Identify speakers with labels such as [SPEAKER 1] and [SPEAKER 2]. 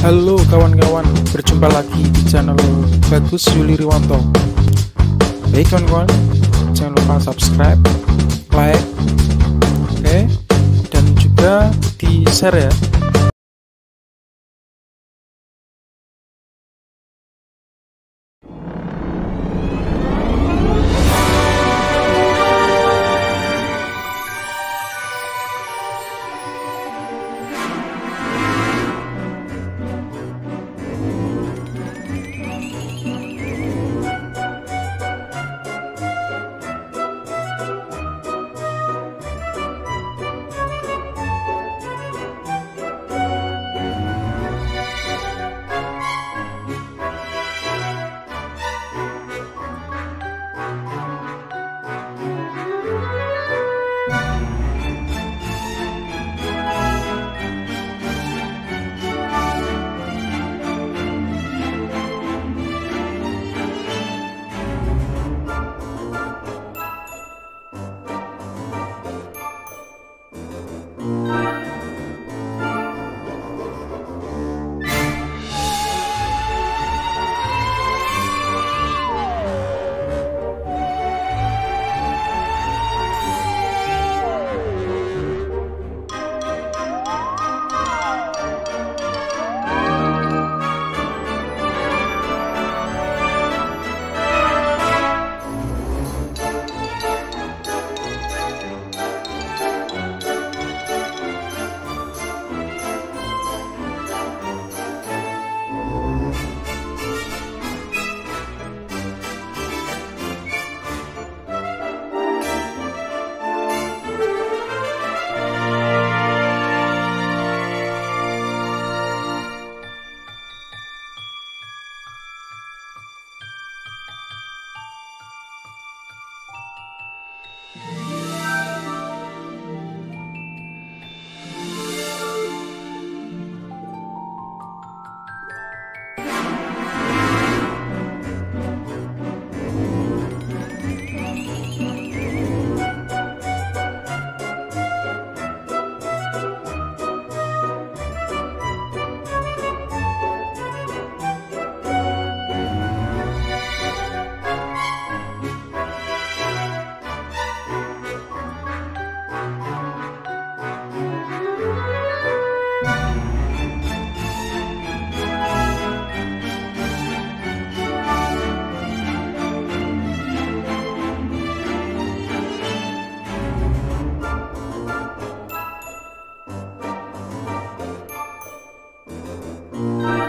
[SPEAKER 1] Halo kawan-kawan, berjumpa lagi di channel Bagus Yuli Riwanto. Baik kawan-kawan, jangan lupa subscribe, like, oke, dan juga di share ya. Mm-hmm.